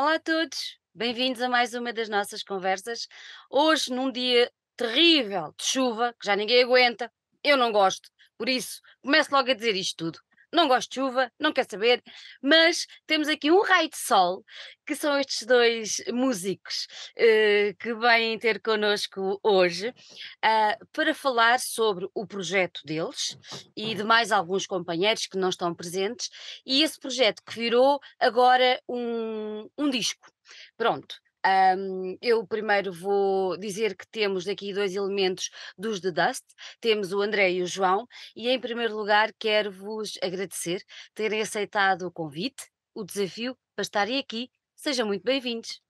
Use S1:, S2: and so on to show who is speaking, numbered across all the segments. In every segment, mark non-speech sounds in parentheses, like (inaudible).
S1: Olá a todos, bem-vindos a mais uma das nossas conversas. Hoje, num dia terrível de chuva, que já ninguém aguenta, eu não gosto, por isso começo logo a dizer isto tudo. Não gosto de chuva, não quer saber, mas temos aqui um raio de sol, que são estes dois músicos eh, que vêm ter connosco hoje, ah, para falar sobre o projeto deles e de mais alguns companheiros que não estão presentes, e esse projeto que virou agora um, um disco. Pronto. Ahm, eu primeiro vou dizer que temos aqui dois elementos dos The Dust, temos o André e o João, e em primeiro lugar quero-vos agradecer terem aceitado o convite, o desafio para estarem aqui. Sejam muito bem-vindos.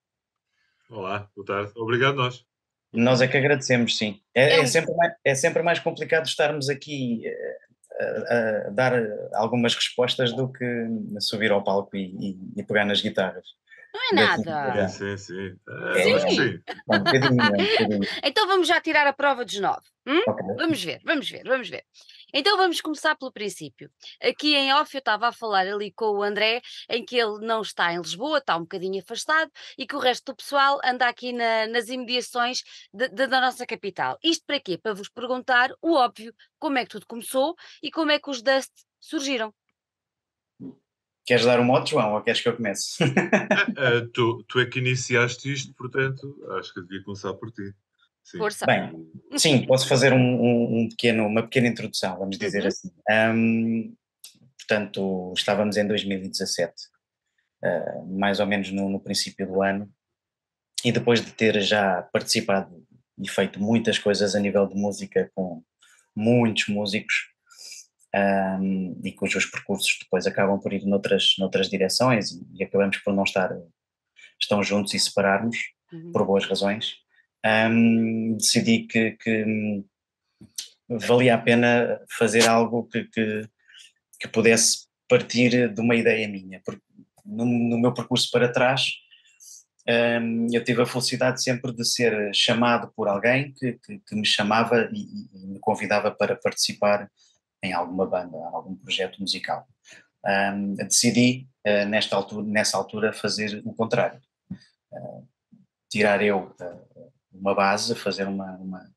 S2: Olá, boa tarde. Obrigado nós.
S3: Nós é que agradecemos, sim. É,
S1: É
S3: é
S1: um
S3: sempre mais, é sempre mais complicado estarmos aqui eh, a, a dar algumas respostas do que subir ao palco e, e- e pegar nas guitarras.
S1: Não é
S3: Daqui-
S1: nada.
S2: Sim, sim, sim.
S3: É,
S2: É,
S1: Sim.
S3: é.
S1: Então vamos já tirar a prova dos nove. hum?
S3: Ok.
S1: Vamos ver, vamos ver, vamos ver. Então vamos começar pelo princípio. Aqui em off eu estava a falar ali com o André, em que ele não está em Lisboa, está um bocadinho afastado, e que o resto do pessoal anda aqui na- nas imediações de- de- da nossa capital. Isto para quê? Para vos perguntar o óbvio, como é que tudo começou e como é que os Dust surgiram.
S3: Queres dar o modo, João, ou queres que eu comece?
S2: Ah, (laughs) (laughs) tu, tu é que iniciaste isto, portanto, acho que devia começar por ti. Sim.
S1: Força.
S3: Bem, sim, (laughs) posso fazer um, um- um pequeno, uma pequena introdução, vamos dizer
S1: Uhum.
S3: assim. Ahm, portanto, estávamos em 2017, ah, mais ou menos no, no princípio do ano, e depois de ter já participado e feito muitas coisas a nível de música com muitos músicos, ahm, e cujos percursos depois acabam por ir noutras, noutras direções e, acabamos por não estar estão juntos e separarmos
S1: Uhum.
S3: por boas razões, hum, decidi que, que, hum, valia a pena fazer algo que, que, que pudesse partir de uma ideia minha, porque no, no meu percurso para trás hum, eu tive a felicidade sempre de ser chamado por alguém que, que, me chamava e- e me convidava para participar em alguma banda, algum projeto musical. Hum, decidi, eh, nesta altura, nessa altura, fazer o contrário tirar eu eh, uma base, fazer uma, uma-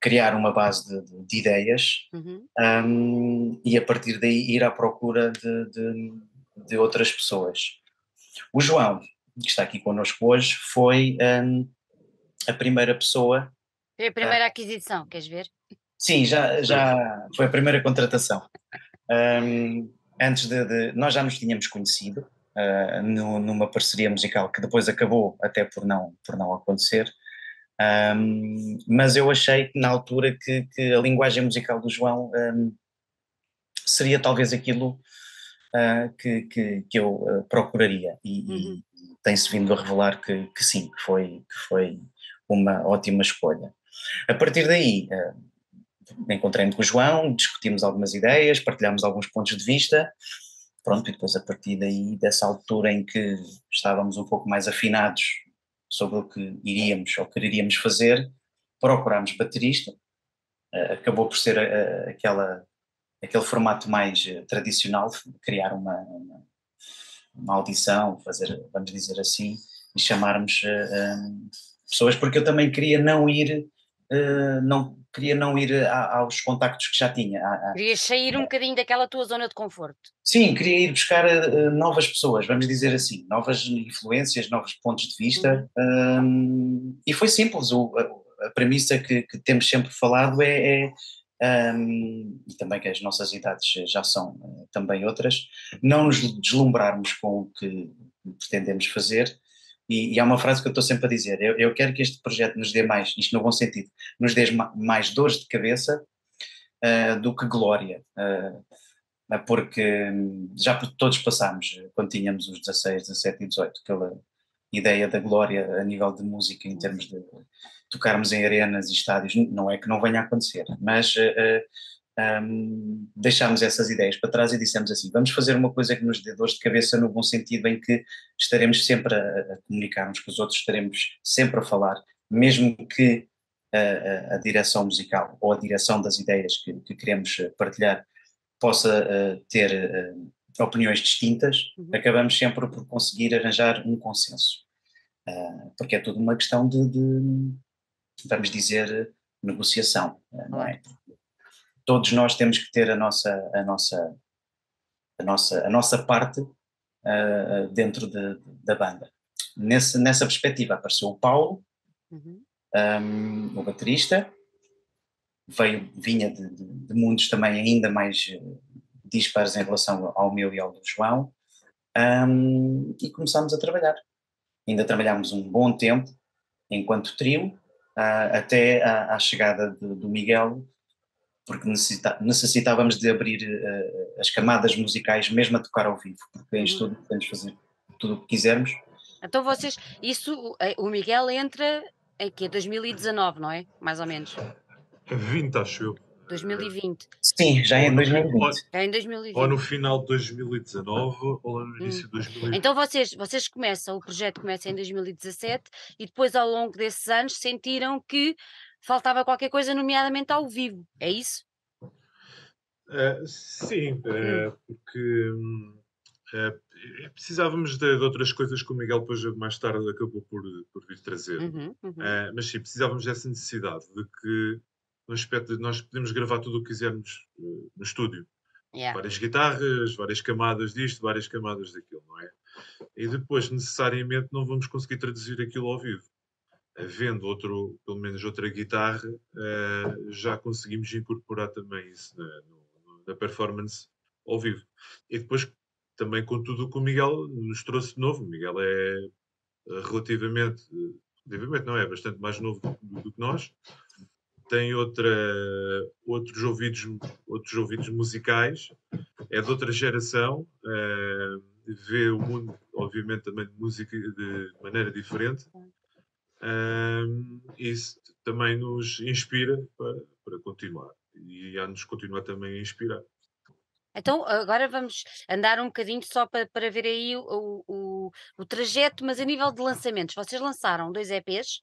S3: criar uma base de, de- de ideias
S1: Uhum.
S3: hum, e a partir daí ir à procura de, de- outras pessoas. O João, que está aqui connosco hoje, foi hum, a primeira pessoa,
S1: Foi a primeira aquisição, queres ver?
S3: Sim, já, já foi a primeira contratação. Hum, antes de, de- nós já nos tínhamos conhecido ah, nu- numa parceria musical que depois acabou até por não, por não acontecer. Um, mas eu achei na altura que, que a linguagem musical do João um, seria talvez aquilo ah, que, que, que eu ah, procuraria e, e
S1: Uhum.
S3: tem-se vindo a revelar que, que sim, que foi, que foi uma ótima escolha. A partir daí ah, encontrei-me com o João, discutimos algumas ideias, partilhámos alguns pontos de vista, pronto, e depois a partir daí, dessa altura em que estávamos um pouco mais afinados sobre o que iríamos ou quereríamos fazer, procurámos baterista, eh, acabou por ser eh, aquela, aquele formato mais eh, tradicional, criar uma, uma, uma audição, fazer, vamos dizer assim, e chamarmos eh, pessoas, porque eu também queria não ir, eh, não, queria não ir a- aos contactos que já tinha, a- a-
S1: Querias sair um bocadinho daquela tua zona de conforto.
S3: Sim, queria ir buscar eh, novas pessoas, vamos dizer assim, novas influências, novos pontos de vista. hum, e foi simples. O, a, a premissa que, que temos sempre falado é, é, hum, e também que as nossas idades já são eh, também outras, não nos deslumbrarmos com o que pretendemos fazer. E, e há uma frase que eu estou sempre a dizer: eu, eu quero que este projeto nos dê mais, isto no bom sentido, nos dê ma- mais dores de cabeça eh, do que glória. Né, porque hum, já todos passámos, eh, quando tínhamos os 16, 17 e 18, aquela ideia da glória a nível de música, em termos de tocarmos em arenas e estádios, não é que não venha a acontecer, mas eh, hum, deixámos essas ideias para trás e dissemos assim: vamos fazer uma coisa que nos dê dores de cabeça, no bom sentido, em que estaremos sempre a, a comunicarmos com os outros, estaremos sempre a falar, mesmo que a, a- a direção musical ou a direção das ideias que, que queremos eh, partilhar possa eh, ter eh, opiniões distintas,
S1: Uhum.
S3: acabamos sempre por conseguir arranjar um consenso. Ah, porque é tudo uma questão de, de, vamos dizer, negociação, não é? Todos nós temos que ter a nossa, a nossa, a nossa, a nossa parte ah, dentro de- da banda. Nesse, nessa perspectiva apareceu o Paulo,
S1: Uhum.
S3: um, o baterista, veio, vinha de, de- de mundos também ainda mais eh, dispares em relação ao meu e ao do João, um, e começámos a trabalhar. Ainda trabalhámos um bom tempo enquanto trio, ah, até à, à chegada do Miguel, porque necessita- necessitávamos de abrir eh, as camadas musicais mesmo a tocar ao vivo, porque em
S1: Uhum.
S3: estúdio podemos fazer tudo o que quisermos,
S1: Então vocês, isso, eh, o Miguel entra em que 2019, não é? Mais ou menos.
S2: 20, acho eu.
S1: 2020.
S3: Sim, já é em
S2: Ou no fim-
S3: 2020.
S1: É em 2020.
S2: Ou no final de 2019 ou no início de 2020.
S1: Então vocês, vocês começam, o projeto começa em 2017 e depois ao longo desses anos sentiram que faltava qualquer coisa, nomeadamente ao vivo, é isso?
S2: Eh, sim, eh, porque eh, precisávamos de, de outras coisas que o Miguel depois mais tarde acabou por, por vir trazer.
S1: Uhum, uhum.
S2: Mas sim, precisávamos dessa necessidade de que no aspecto de nós podemos gravar tudo o que quisermos no estúdio.
S1: Yeah.
S2: Várias guitarras, várias camadas disto, várias camadas daquilo, não é? E depois, necessariamente, não vamos conseguir traduzir aquilo ao vivo. Havendo outro, pelo menos outra guitarra, eh, já conseguimos incorporar também isso na, no- na performance ao vivo. E depois, também com tudo o que o Miguel nos trouxe de novo. O Miguel é relativamente, relativamente não é, bastante mais novo do, do que nós. Tem outra, outros, ouvidos, outros ouvidos musicais, é de outra geração, eh, vê o mundo, obviamente, também de música de maneira diferente. Um, isso também nos inspira para, para continuar e a nos continuar também a inspirar.
S1: Então agora vamos andar um bocadinho só para, para ver aí o, o, o- trajeto, mas a nível de lançamentos, vocês lançaram dois EPs,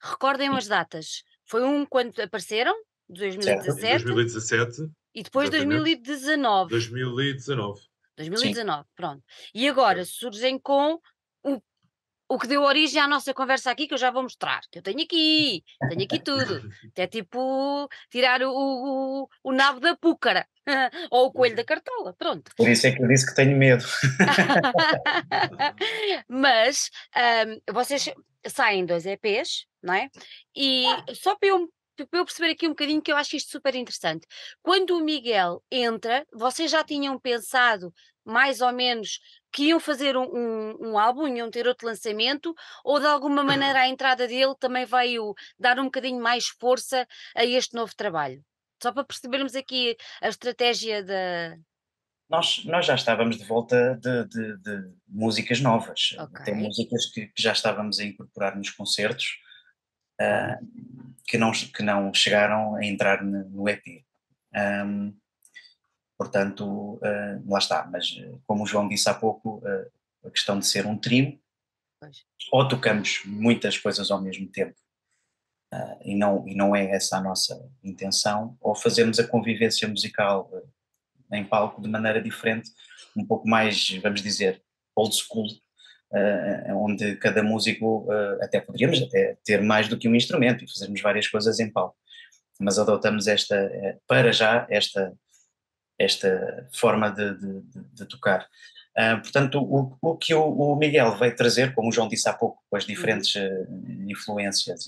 S1: recordem as datas. Foi um quando apareceram,
S2: Em
S1: 2017,
S2: 2017,
S1: e depois
S2: exatamente.
S1: 2019.
S2: 2019.
S1: 2019, pronto. E agora surgem com o, que deu origem à nossa conversa aqui, que eu já vou mostrar. Que eu tenho aqui, tenho aqui tudo. (laughs) Até tipo tirar o, o, o nabo da púcara (laughs) ou o coelho da cartola, pronto.
S3: Por isso é que eu disse que tenho medo. (laughs)
S1: Mas ahm, vocês saem dois EPs, não é? E só para eu, para eu perceber aqui um bocadinho que eu acho isto super interessante. Quando o Miguel entra, vocês já tinham pensado mais ou menos que iam fazer um, um, um álbum, iam ter outro lançamento, ou de alguma maneira a entrada dele também veio dar um bocadinho mais força a este novo trabalho? Só para percebermos aqui a estratégia da.
S3: Nós, nós já estávamos de volta de, de- de músicas novas,
S1: Ok.
S3: tem músicas que, que já estávamos a incorporar nos concertos ah, que, não, que não chegaram a entrar no, EP. Ahm, portanto, ah, lá está, mas eh, como o João disse há pouco, ah, a questão de ser um trio,
S1: Pois.
S3: ou tocamos muitas coisas ao mesmo tempo, e, não, e não é essa a nossa intenção, ou fazemos a convivência musical eh, em palco de maneira diferente, um pouco mais, vamos dizer, old school, eh, onde cada músico, eh, até poderíamos até ter mais do que um instrumento e fazermos várias coisas em palco, mas adotamos esta, eh, para já, esta, esta forma de, de- de- de tocar. Ah, portanto, o, o que o, o Miguel veio trazer, como o João disse há pouco, com as diferentes eh, influências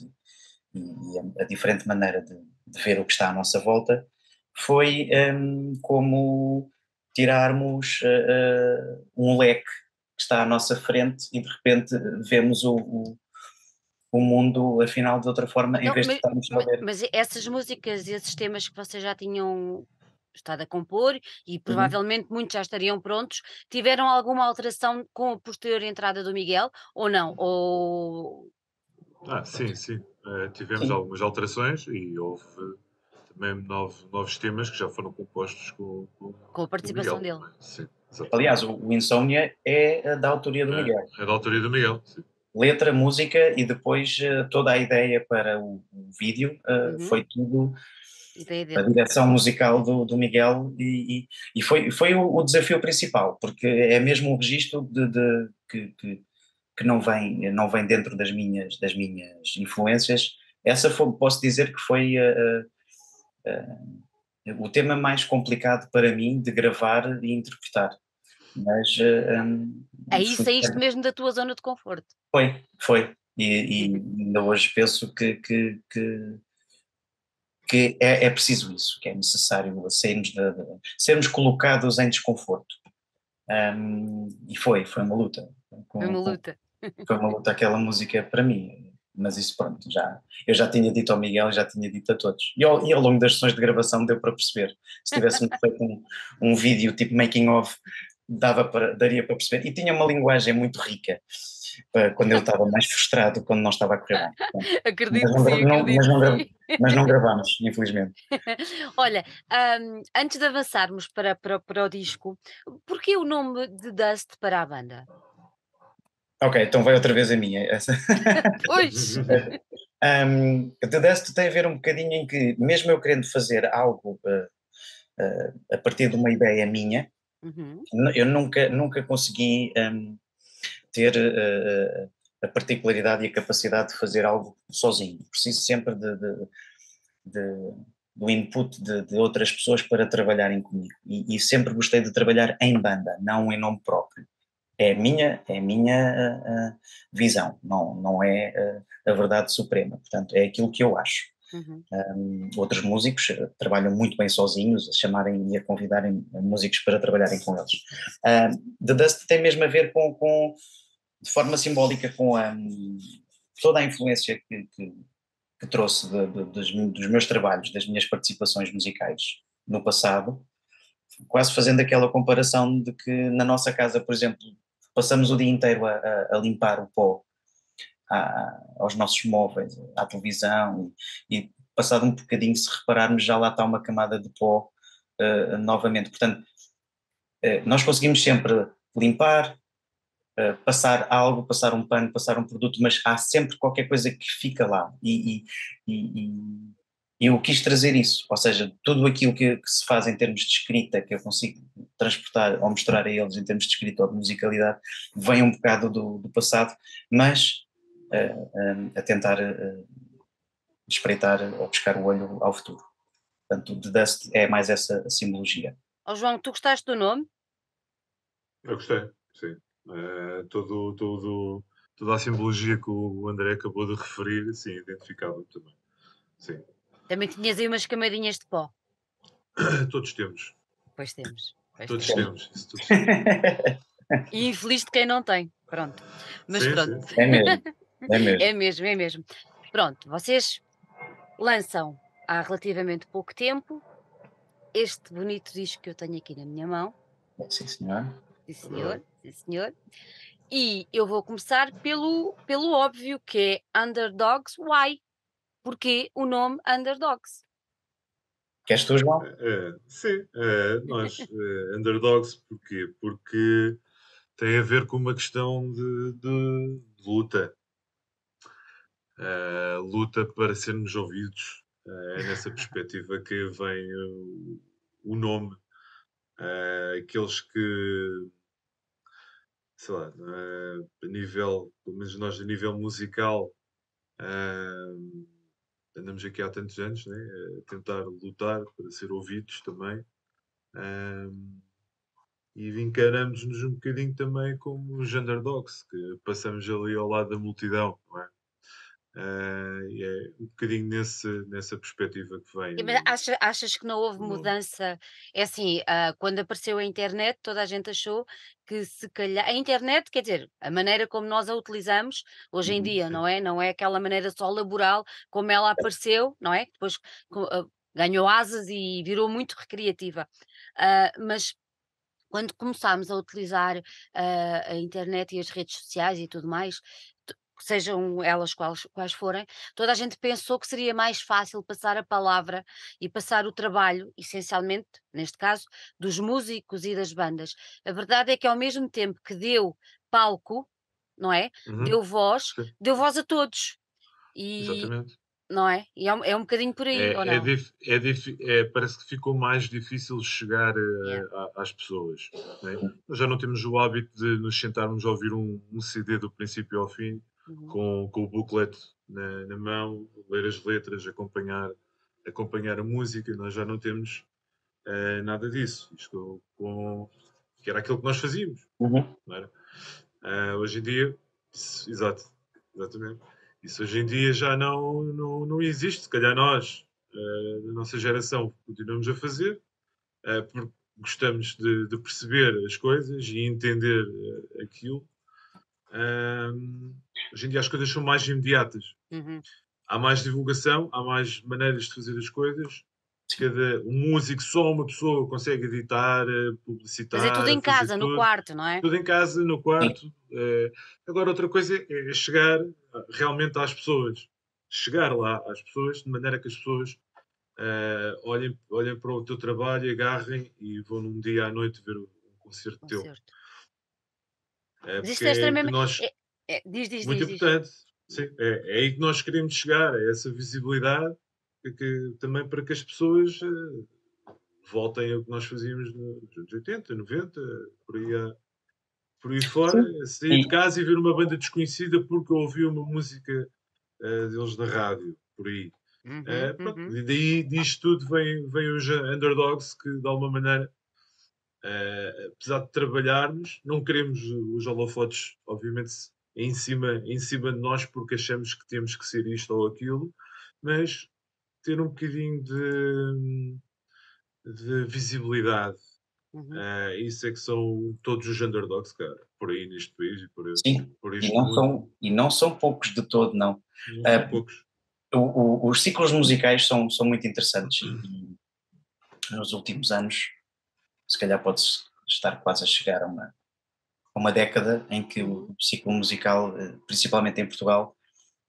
S3: e, e a, a diferente maneira de, de ver o que está à nossa volta, foi hum, como tirarmos eh, um leque que está à nossa frente e de repente vemos o, o, o mundo afinal de outra forma, em
S1: Não,
S3: vez de
S1: mas-
S3: estarmos a ver.
S1: Mas essas músicas e esses temas que vocês já tinham estado a compor
S3: Uhum.
S1: e provavelmente muitos já estariam prontos, tiveram alguma alteração com a posterior entrada do Miguel ou não? Ou
S2: Ah, sim, sim. Eh, tivemos
S3: Sim.
S2: algumas alterações e houve também nove- novos temas que já foram compostos com, com,
S1: com a participação
S2: Miguel.
S1: dele?
S2: Sim.
S3: Aliás, o, o Insomnia é eh, da autoria do
S2: É,
S3: Miguel.
S2: é da autoria do Miguel. Sim.
S3: Letra, música e depois eh, toda a ideia para o, o vídeo eh,
S1: Uhum.
S3: foi tudo a
S1: dele.
S3: direção musical do, do Miguel e, e, e foi, foi o, o desafio principal, porque é mesmo um registro de, de- que, que, que não, vem, não vem dentro das minhas, das minhas influências. Essa foi, posso dizer que foi eh, eh, o tema mais complicado para mim de gravar e interpretar. Mas eh, hum,
S1: Aí
S3: foi-
S1: saíste mesmo da tua zona de conforto.
S3: foi, foi. E, e ainda hoje penso que, que, que, que é, é preciso isso, que é necessário sairmos de, de- sermos colocados em desconforto. Ahm, e foi, foi uma luta. Com-
S1: Foi uma
S3: com-
S1: luta. (laughs)
S3: foi uma luta aquela música para mim. Mas isso pronto, já, eu já tinha dito ao Miguel e já tinha dito a todos. E ao, e ao longo das sessões de gravação deu para perceber. Se tivéssemos feito um, um vídeo tipo making of, dava para, daria para perceber. E tinha uma linguagem muito rica quando eu estava mais frustrado, quando não estava a correr bem. (laughs)
S1: Acredito
S3: Mas não
S1: sim,
S3: não-
S1: acredito
S3: mas não
S1: sim.
S3: Mas não (laughs) gravámos, infelizmente. (laughs)
S1: Olha, hum, antes de avançarmos para, para, para o disco, porquê o nome de Dust para a banda?
S3: Ok, então vai outra vez a minha.
S1: Pois!
S3: Um, The Dust tem a ver um bocadinho em que, mesmo eu querendo fazer algo eh, eh, a partir de uma ideia minha,
S1: Uhum,
S3: eu nunca, nunca consegui um, ter eh, a particularidade e a capacidade de fazer algo sozinho. Preciso sempre de, de- de- do input de, outras pessoas para trabalharem comigo. E, e sempre gostei de trabalhar em banda, não em nome próprio. É a minha, é a minha eh, visão, não, não é eh, a verdade suprema. Portanto, é aquilo que eu acho.
S1: uhum.
S3: Um, outros músicos trabalham muito bem sozinhos, a chamarem e a convidarem músicos para trabalharem com eles. The Dust tem mesmo a ver com, com de forma simbólica, com a, toda a influência que, que, que trouxe de- de- dos, dos meus trabalhos, das minhas participações musicais no passado, quase fazendo aquela comparação de que na nossa casa, por exemplo, passamos o dia inteiro a, a- a limpar o pó à- aos nossos móveis, à televisão, e, e passado um bocadinho, se repararmos, já lá está uma camada de pó eh, novamente. Portanto, eh, nós conseguimos sempre limpar, eh, passar algo, passar um pano, passar um produto, mas há sempre qualquer coisa que fica lá. E, e- e- e eu quis trazer isso, ou seja, tudo aquilo que, que se faz em termos de escrita, que eu consigo transportar ou mostrar a eles em termos de escrita ou de musicalidade, vem um bocado do, do passado, mas eh, a tentar eh, espreitar ou buscar o olho ao futuro. Portanto, The Dust é mais essa simbologia.
S1: Ó João, tu gostaste do nome?
S2: Eu gostei, sim. Eh, todo, todo, toda a simbologia que o André acabou de referir, sim, identificava-me também. Sim.
S1: Também tinhas aí umas camadinhas de pó. (coughs)
S2: Todos temos.
S1: Pois temos. pois
S2: Todos
S1: temos.
S2: temos. Isso todos temos.
S1: E infeliz de quem não tem. Pronto. Mas
S2: Sim,
S1: pronto.
S2: sim.
S3: É mesmo, é mesmo. (laughs)
S1: É mesmo, é mesmo. Pronto, vocês lançam há relativamente pouco tempo este bonito disco que eu tenho aqui na minha mão.
S3: Sim, senhor.
S1: Sim, senhor. Sim, senhor. E eu vou começar pelo, pelo óbvio, que é Underdogs Why? Porquê o nome Underdogs?
S3: Queres tu, João?
S2: Eh, sim, eh, nós, underdogs, porquê? Porque tem a ver com uma questão de, de- de luta. Luta para sermos ouvidos. É nessa perspectiva que vem o, o nome. Aqueles que, sei lá, eh, a nível, pelo menos nós a nível musical, eh, andamos aqui há tantos anos, né? a tentar lutar para ser ouvidos também. Ahm, e encaramos-nos um bocadinho também como os underdogs, que passamos ali ao lado da multidão, não é? E é um bocadinho nesse, nessa perspectiva que vem.
S1: E, mas
S2: o-
S1: acha- achas que não houve mudança? É assim, ah, quando apareceu a internet, toda a gente achou que se calhar. A internet, quer dizer, a maneira como nós a utilizamos hoje em
S2: Uhum,
S1: dia, não é? Não é aquela maneira só laboral como ela apareceu, não é? Depois ah, ganhou asas e virou muito recreativa. Ah, mas quando começámos a utilizar ah, a internet e as redes sociais e tudo mais, sejam elas quais, quais forem, toda a gente pensou que seria mais fácil passar a palavra e passar o trabalho, essencialmente, neste caso, dos músicos e das bandas. A verdade é que ao mesmo tempo que deu palco, não é?
S2: Uhum,
S1: Deu voz,
S2: sim,
S1: deu voz a todos. E
S2: exatamente.
S1: Não é? E é um, é um bocadinho por aí,
S2: É,
S1: ou
S2: é
S1: não?
S2: dif- é dif- é- parece que ficou mais difícil chegar eh,
S1: Yeah.
S2: a- às pessoas. né? Nós já não temos o hábito de nos sentarmos a ouvir um, um CD do princípio ao fim,
S1: Uhum.
S2: com, com o booklet na, na mão, ler as letras, acompanhar, acompanhar a música. Nós já não temos eh, nada disso. Isto com, que era aquilo que nós fazíamos.
S3: Uhum.
S2: Ah, hoje em dia, isso- exato, exatamente. Isso hoje em dia já não, não, não existe. Se calhar nós, ah, da nossa geração, continuamos a fazer, porque gostamos de, de perceber as coisas e entender aquilo. Hoje em dia as coisas são mais imediatas.
S1: Uhum.
S2: Há mais divulgação, há mais maneiras de fazer as coisas. Cada, um músico, só uma pessoa consegue editar, ah, publicitar.
S1: Mas é tudo em casa, no
S2: tudo
S1: quarto, não é?
S2: tudo em casa, no quarto. eh, agora, outra coisa é é chegar ah, realmente às pessoas. Chegar lá às pessoas, de maneira que as pessoas eh, olhem, olhem para o teu trabalho, agarrem e vão num dia à noite ver um concerto teu.
S1: Concerto.
S2: Eh,
S1: Isto
S2: porque
S1: é
S2: é nós,
S1: é- é- diz, diz,
S2: muito
S1: diz,
S2: importante. Sim, é, é aí que nós queremos chegar, é essa visibilidade, que, que- também para que as pessoas eh, voltem ao que nós fazíamos nos anos 80, 90, por aí, a- por aí fora, a sair de casa e ver uma banda desconhecida porque ouvi uma música eh, deles da rádio, por aí.
S1: Uhum,
S2: Eh,
S1: uhum.
S2: E daí disto tudo vem, vem os underdogs que de alguma maneira, eh, apesar de trabalharmos, não queremos os holofotes, obviamente, em cima, em cima de nós porque achamos que temos que ser isto ou aquilo, mas ter um bocadinho de, de visibilidade.
S1: Uhum.
S2: Eh, isso é que são todos os underdogs, cara, por aí neste país e por,
S3: Sim,
S2: por
S3: e não,
S2: mundo.
S3: são, e não são poucos de todo, não.
S2: Não
S3: eh,
S2: poucos.
S3: O- o- os ciclos musicais são, são muito interessantes e nos últimos anos, se calhar pode estar quase a chegar a uma, a uma década em que o ciclo musical, eh, principalmente em Portugal,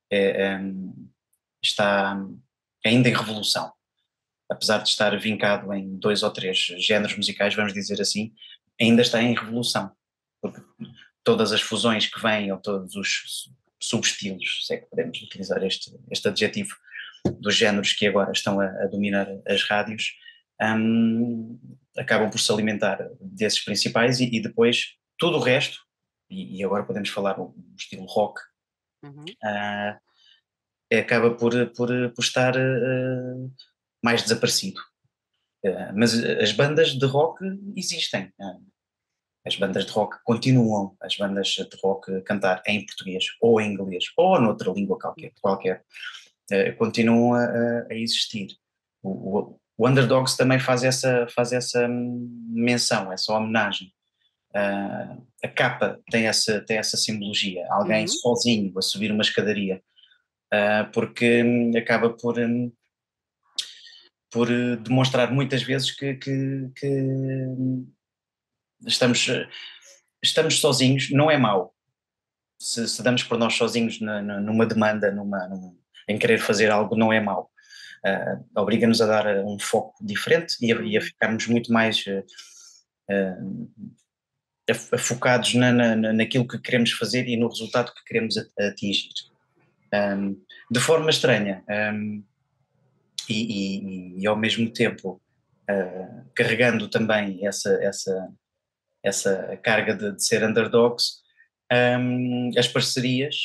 S3: é, em, está ainda em revolução. Apesar de estar vincado em dois ou três géneros musicais, vamos dizer assim, ainda está em revolução. Porque todas as fusões que vêm, ou todos os subestilos, se é que podemos utilizar este, este adjetivo, dos géneros que agora estão a, a dominar as rádios, hum, acabam por se alimentar desses principais e, e depois tudo o resto, e, e agora podemos falar o, estilo rock,
S1: Uhum.
S3: ah, acaba por, por, por estar ah, mais desaparecido. Ah, mas as bandas de rock existem. as bandas de rock continuam, as bandas de rock cantar em português ou em inglês ou noutra língua qualquer, qualquer continuam a, a- a existir. O, o- o Underdogs também faz essa, faz essa hum, menção, essa homenagem. Ah, a capa tem essa, tem essa simbologia, alguém
S1: Uhum.
S3: sozinho a subir uma escadaria, Ah, porque hum, acaba por, hum, por eh, demonstrar muitas vezes que, que- que, hum, estamos, estamos sozinhos, não é mau. Se, se damos por nós sozinhos na- na- numa demanda, numa, num- em querer fazer algo, não é mau. Ah, Obriga-nos a dar eh, um foco diferente e a, e a ficarmos muito mais af- afocados na, na- na- naquilo que queremos fazer e no resultado que queremos atingir. Ahm, de forma estranha ahm, e, e- e ao mesmo tempo ah, carregando também essa, essa, essa carga de, de ser underdogs, ahm, as parcerias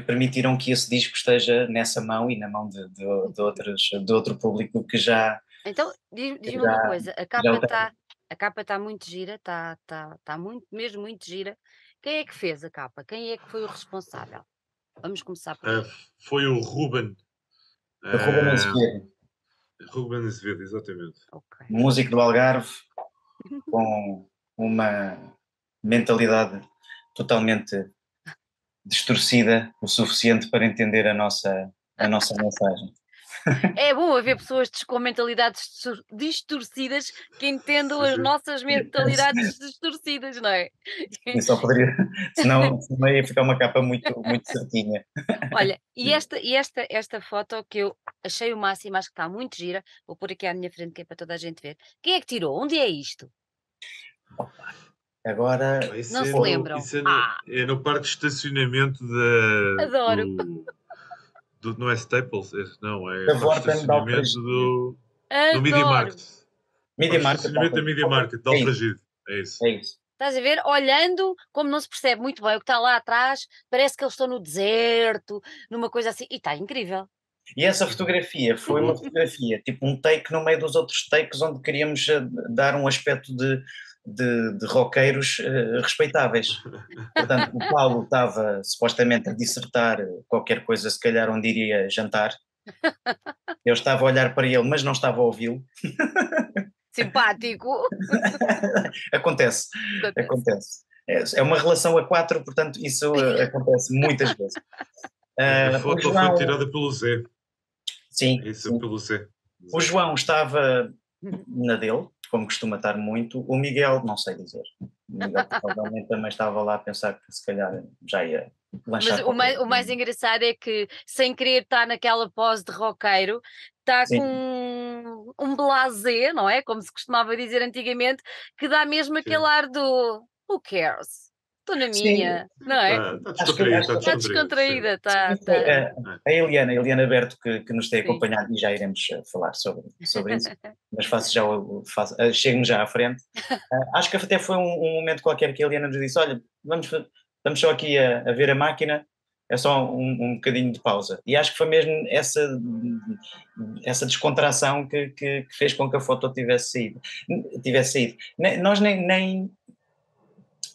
S3: que permitiram que esse disco esteja nessa mão e na mão de, de, de outros, de outro público que já
S1: Então, diz- diz-me
S3: Já-
S1: uma coisa, a capa
S3: o
S1: está a capa está muito gira, está tá, tá muito, mesmo muito gira. Quem é que fez a capa? Quem é que foi o responsável? Vamos começar por aí.
S2: foi o Ruben.
S3: de Ruben
S2: ah,
S3: Azevedo,
S2: Ruben Azevedo, exatamente.
S1: Ok.
S3: músico do Algarve, com uma mentalidade totalmente distorcida o suficiente para entender a nossa, a nossa mensagem. (laughs)
S1: É bom haver pessoas com mentalidades distor- distorcidas que entendam as nossas mentalidades distorcidas, não é?
S3: E só poderia, (laughs) senão, senão ia ficar uma capa muito, muito certinha.
S1: Olha, e esta, e esta, esta foto que eu achei o máximo, acho que está muito gira, vou pôr aqui à minha frente que é para toda a gente ver. Quem é que tirou? Onde é isto?
S3: Agora,
S2: isso
S1: Não
S2: é
S1: se
S2: no-
S1: lembram?
S2: Isso é no,
S1: Ah.
S2: é no parque de estacionamento da,
S1: Adoro.
S2: Do, do- não é Staples, é- não, é
S3: Da
S2: o estacionamento do, do Media. Market.
S3: Media Market.
S2: estacionamento da Media Market, de
S3: É isso.
S2: Alfragide. É isso.
S3: É isso.
S1: Estás a ver? Olhando, como não se percebe muito bem o que está lá atrás, parece que eles estão no deserto, numa coisa assim, e está incrível.
S3: E essa fotografia foi uma (laughs) fotografia, tipo um take no meio dos outros takes, onde queríamos eh, dar um aspecto de, de, de roqueiros eh, respeitáveis. Portanto, o Paulo estava supostamente a dissertar qualquer coisa, se calhar onde iria jantar. Eu estava a olhar para ele, mas não estava a ouvi-lo.
S1: Simpático.
S3: Acontece, acontece. É, é uma relação a quatro, portanto, isso eh, acontece muitas vezes.
S2: A
S3: Ah,
S2: foto
S3: João-
S2: foi tirada pelo Zé.
S3: Sim,
S2: Isso,
S3: sim.
S2: pelo Zé.
S3: O João estava na dele, como costuma estar muito. O Miguel, não sei dizer. O Miguel provavelmente também estava lá a pensar que se calhar já ia.
S1: Mas o mais, o mais engraçado é que, sem querer estar naquela pose de roqueiro, está
S3: Sim.
S1: com um blasé, não é? Como se costumava dizer antigamente, que dá mesmo aquele
S2: Sim.
S1: ar do who cares? Estou na
S3: Sim.
S1: minha, não é?
S2: Ah, Está
S3: que-
S2: descontraída, está
S1: Está
S2: descontraída.
S1: descontraída, está.
S3: Sim, foi,
S1: está.
S3: eh, a Eliana, a Eliana Berto, que, que nos tem
S1: Sim.
S3: acompanhado e já iremos eh, falar sobre, sobre isso, (laughs) mas faço já faço, eh, chego-me já à frente. (laughs) Ah, acho que até foi um, um momento qualquer que a Eliana nos disse: Olha, vamos, estamos só aqui a, a ver a máquina, é só um, um bocadinho de pausa. E acho que foi mesmo essa, essa descontração que, que, que fez com que a foto tivesse saído. Tivesse saído. Nós nem, nem,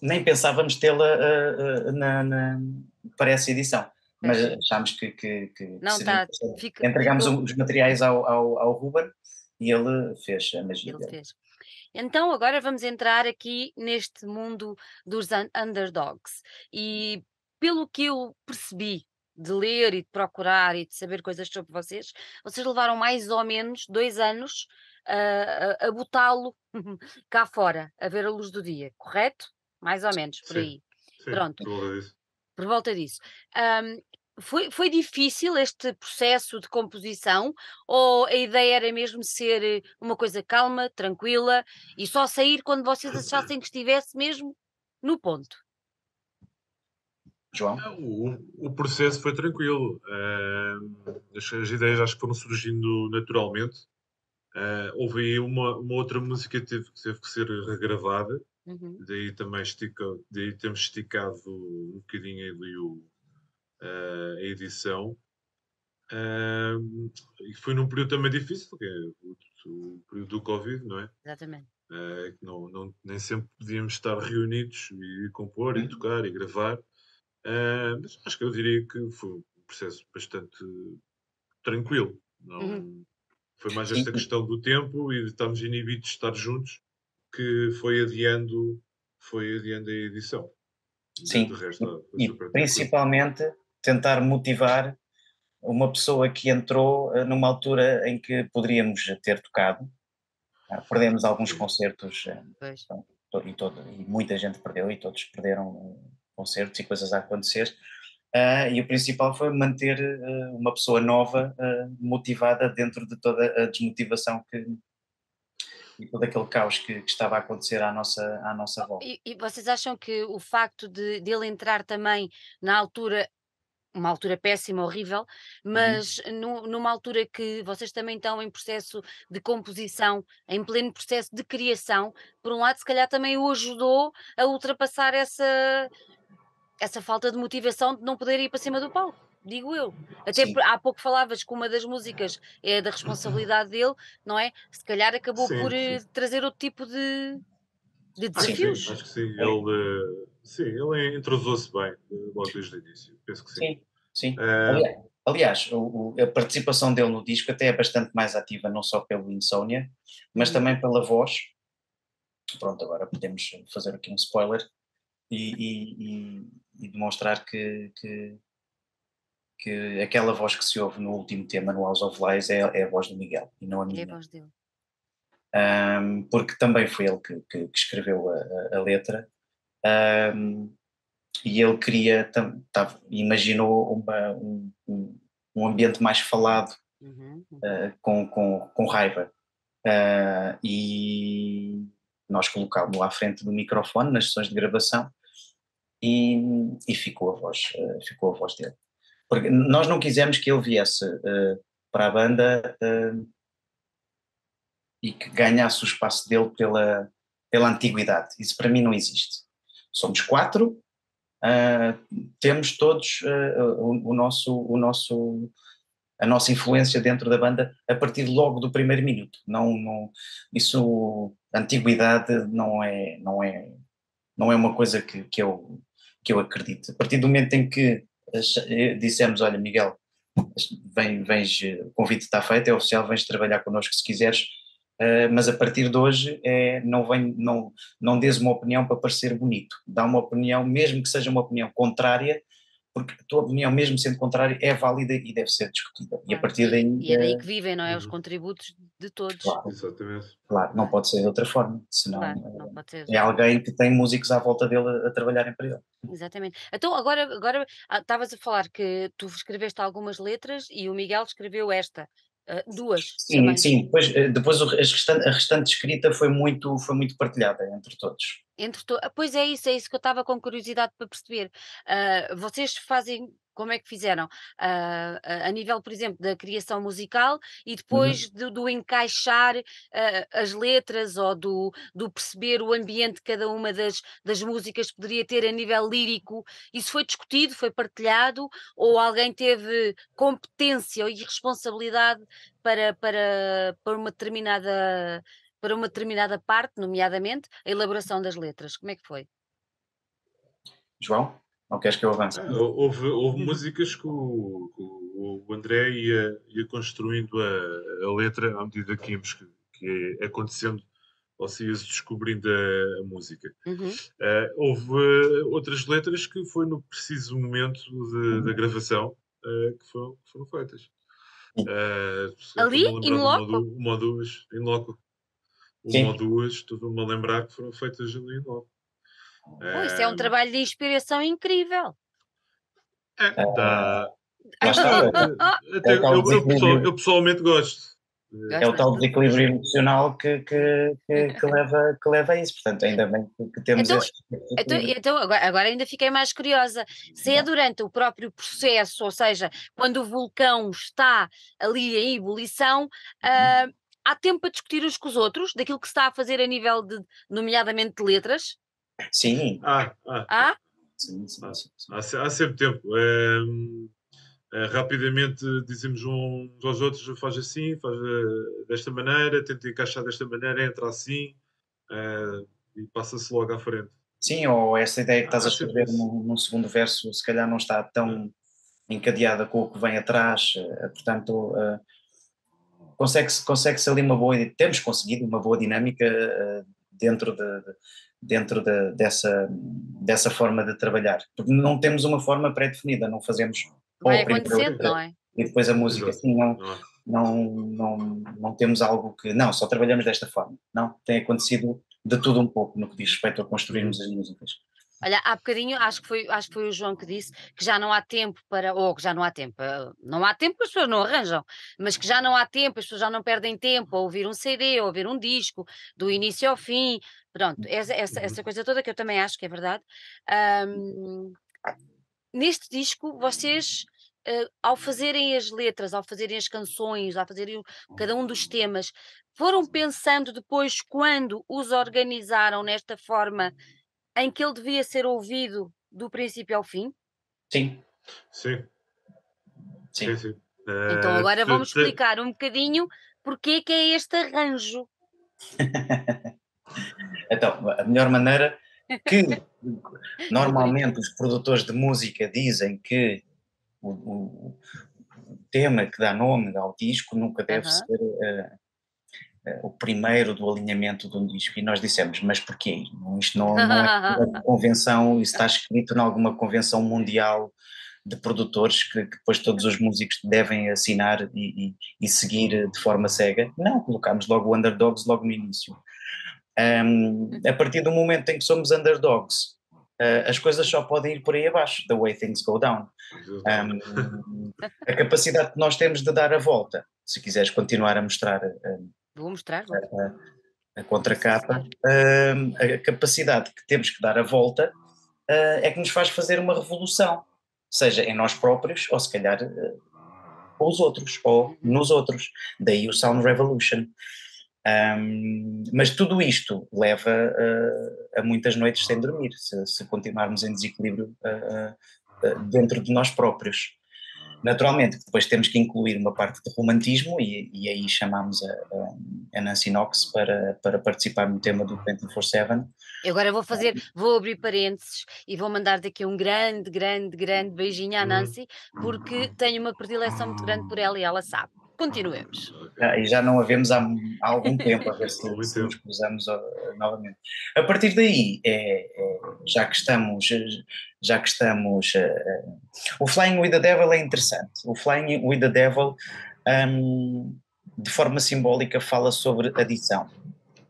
S3: nem pensávamos tê-la ah, ah, na, na- para essa edição. Mas achámos que, que, que
S1: Não, tá, fica-
S3: Entregámos
S1: ficou-
S3: os materiais ao, ao, ao Ruben e ele fez a magia
S1: Ele fez. Então, agora vamos entrar aqui neste mundo dos un- underdogs. E pelo que eu percebi de ler e de procurar e de saber coisas sobre vocês, vocês levaram mais ou menos dois anos ah, a, a botá-lo (laughs) cá fora, a ver a luz do dia, correto? Mais ou menos, por
S2: Sim.
S1: aí,
S2: Sim,
S1: Pronto.
S2: por volta disso.
S1: por volta disso. Ahm, foi, foi difícil este processo de composição ou a ideia era mesmo ser eh, uma coisa calma, tranquila e só sair quando vocês achassem que estivesse mesmo no ponto?
S3: João?
S2: O, o processo foi tranquilo. Ah, as, as ideias acho que foram surgindo naturalmente. Ah, houve aí uma, uma outra música que teve, que teve que ser regravada,
S1: Uhum.
S2: daí também estica, daí temos esticado um bocadinho ali o, ah, a edição. E foi num período também difícil, que é o, o período do Covid, não é?
S1: Exatamente.
S2: Eh, que não, não, nem sempre podíamos estar reunidos e compor e
S3: Uhum.
S2: tocar e gravar. Eh, mas acho que eu diria que foi um processo bastante tranquilo. Não,
S1: Uhum.
S2: Foi mais esta questão do tempo e de estarmos inibidos de estar juntos que foi adiando, foi adiando a edição.
S3: Sim,
S2: resto,
S3: E principalmente tentar motivar uma pessoa que entrou eh, numa altura em que poderíamos ter tocado. Ah, Perdemos alguns
S2: Sim.
S3: concertos eh, to- e, todo, e muita gente perdeu e todos perderam eh, concertos e coisas a acontecer. Ah, e o principal foi manter eh, uma pessoa nova eh, motivada dentro de toda a desmotivação que e todo aquele caos que, que estava a acontecer à nossa, à nossa volta.
S1: E, e vocês acham que o facto de, de ele entrar também na altura, uma altura péssima, horrível, mas nu- numa altura que vocês também estão em processo de composição, em pleno processo de criação, por um lado, se calhar também o ajudou a ultrapassar essa, essa falta de motivação de não poder ir para cima do palco. Digo eu. Até
S3: Sim.
S1: por- há pouco falavas que uma das músicas é da responsabilidade dele, não é? Se calhar acabou
S2: Sim,
S1: por
S2: sim.
S1: eh, trazer outro tipo de, de
S3: Sim,
S2: Sim,
S1: desafios.
S2: acho que sim.
S3: É.
S2: Ele, eh, sim, ele entrosou-se bem, eh, logo desde o início. Penso que sim.
S3: Sim, sim. Ali- Aliás, o- o- a participação dele no disco até é bastante mais ativa, não só pelo Insônia, mas
S1: Uhum.
S3: também pela voz. Pronto, agora podemos fazer aqui um spoiler e, e- e- e demonstrar que, que, que aquela voz que se ouve no último tema, no House of Lies, é, é a voz do Miguel e não a
S1: É a
S3: minha.
S1: voz dele.
S3: Ahm, porque também foi ele que, que- que escreveu a, a- letra. Ahm, e ele queria, tam- tava- imaginou uma- um, um- um ambiente mais falado,
S1: Uhum, uhum.
S3: ah, com, com, com raiva. Ah, e nós colocámos-lo à frente do microfone nas sessões de gravação e, e ficou, a voz, ah, ficou a voz dele. Porque nós não quisemos que ele viesse uh, para a banda uh, e que ganhasse o espaço dele pela, pela antiguidade. Isso para mim não existe. Somos quatro, uh, temos todos o, o, nosso, o nosso, a nossa influência dentro da banda a partir logo do primeiro minuto. Não, não, isso, antiguidade não é, não é, não é uma coisa que, que, eu, que eu acredito. A partir do momento em que dissemos, olha Miguel, vem, vens, o convite está feito, é oficial, vens trabalhar connosco se quiseres, uh, mas a partir de hoje é, não, vem, não, não dês uma opinião para parecer bonito, dá uma opinião, mesmo que seja uma opinião contrária, porque a tua opinião, mesmo sendo contrária, é válida e deve ser discutida. E a partir daí.
S1: E é daí que vivem, não é? Os uhum. contributos de todos.
S2: Claro, Exatamente.
S3: Claro, não pode ser de outra forma, senão claro, é, é alguém que tem músicos à volta dele a, a trabalharem para ele.
S1: Exatamente. Então, agora, agora ah, estavas a falar que tu escreveste algumas letras e o Miguel escreveu esta. Uh, duas.
S3: Sim, também. sim. Depois, eh, depois a, restante, a restante escrita foi muito, foi muito partilhada entre todos.
S1: Entre to... Pois é isso, é isso que eu estava com curiosidade para perceber. Uh, vocês fazem como é que fizeram? Uh, a nível, por exemplo, da criação musical e uhum. depois uhum. do, do, encaixar uh, as letras ou do, do, perceber o ambiente que cada uma das, das músicas poderia ter a nível lírico. Isso foi discutido, foi partilhado ou alguém teve competência e responsabilidade para, para, para uma determinada para uma determinada parte, nomeadamente a elaboração das letras. Como é que foi?
S3: João? Não queres que eu avance?
S2: Ah, houve, houve músicas que o, o André ia, ia construindo a, a, letra à medida que íamos que, que é acontecendo ou se ia descobrindo a, a música. Uhum. Uh, houve outras letras que foi no preciso momento de, da gravação uh, que, foram, que, foram, feitas.
S1: Uh, Ali, em loco?
S2: Uma ou duas, em loco. Uma ou duas, estou-me a lembrar que foram feitas ali em loco.
S1: Oh, isso é um trabalho de inspiração incrível.
S2: É, tá. (laughs) Eu, eu, pessoal, eu, pessoalmente gosto.
S3: É o tal desequilíbrio emocional que, que, que, que, (laughs) leva, que leva a isso, portanto, ainda bem que, temos
S1: então,
S3: este.
S1: Então, então agora, agora, ainda fiquei mais curiosa. Se é durante o próprio processo, ou seja, quando o vulcão está ali em ebulição, uh, há tempo para discutir uns com os outros daquilo que se está a fazer a nível de, nomeadamente de letras?
S3: Sim.
S2: Ah, ah.
S1: ah?
S3: Sim, sim, sim,
S2: Há, há, sempre tempo. É, rapidamente dizemos uns aos outros, faz assim, faz uh, desta maneira, tenta encaixar desta maneira, entra assim uh, e passa-se logo à frente.
S3: Sim, ou essa ideia que estás ah, a escrever no, no, segundo verso, se calhar não está tão é. encadeada com o que vem atrás, portanto, consegue-se consegue -se ali uma boa, temos conseguido uma boa dinâmica dentro de, de dentro de, dessa, dessa forma de trabalhar. Porque não temos uma forma pré-definida, não fazemos
S1: Vai acontecendo, não é?
S3: E depois a música, assim, não, não, não, não temos algo que, não, só trabalhamos desta forma. Não, tem acontecido de tudo um pouco no que diz respeito a construirmos as músicas.
S1: Olha, há bocadinho, acho que, foi, acho que foi o João que disse que já não há tempo para, ou que já não há tempo, eh, não há tempo porque as pessoas não arranjam, mas que já não há tempo, as pessoas já não perdem tempo a ouvir um CD, a ouvir um disco, do início ao fim, pronto, essa, essa, essa uhum. coisa toda que eu também acho que é verdade. Um, neste disco, vocês Uh, ao fazerem as letras, ao fazerem as canções, ao fazerem cada um dos temas, foram pensando depois quando os organizaram nesta forma em que ele devia ser ouvido do princípio ao fim?
S3: Sim.
S2: Sim.
S3: Sim.
S2: sim, sim.
S1: Então agora vamos explicar um bocadinho porque que é este arranjo. (laughs)
S3: então, a melhor maneira que (laughs) normalmente os produtores de música dizem que o, o, o tema que dá nome ao disco nunca deve uh -huh. ser uh, o primeiro do alinhamento de um disco. E nós dissemos, mas porquê? Isto não, não é uma (laughs) convenção, isso está escrito em alguma convenção mundial de produtores que, que, depois todos os músicos devem assinar e, e, e, seguir de forma cega. Não, colocámos logo o Underdogs logo no início. Um, a partir do momento em que somos Underdogs, uh, as coisas só podem ir por aí abaixo, the way things go down. Um, a capacidade que nós temos de dar a volta, se quiseres continuar a mostrar
S1: Vou mostrar.
S3: A, a contracapa. a capacidade que temos que dar a volta uh, é que nos faz fazer uma revolução. seja em nós próprios ou se calhar com os outros ou nos outros. Daí o Sound Revolution. Um, mas tudo isto leva uh, a muitas noites sem dormir, se, se continuarmos em desequilíbrio uh, uh, dentro de nós próprios. Naturalmente, depois temos que incluir uma parte de romantismo e, e aí chamamos a, a, Nancy Knox para, para participar no tema do 24-7.
S1: Agora vou fazer, vou abrir parênteses e vou mandar daqui um grande, grande, grande beijinho à Nancy, porque tenho uma predileção muito grande por ela e ela sabe. Continuemos.
S3: Ah, e já não a vemos há, há algum tempo, a ver se, (laughs) se nos cruzamos uh, novamente. A partir daí, é, é, já que estamos, já que estamos, uh, o Flying with the Devil é interessante. O Flying with the Devil, um, de forma simbólica, fala sobre adição,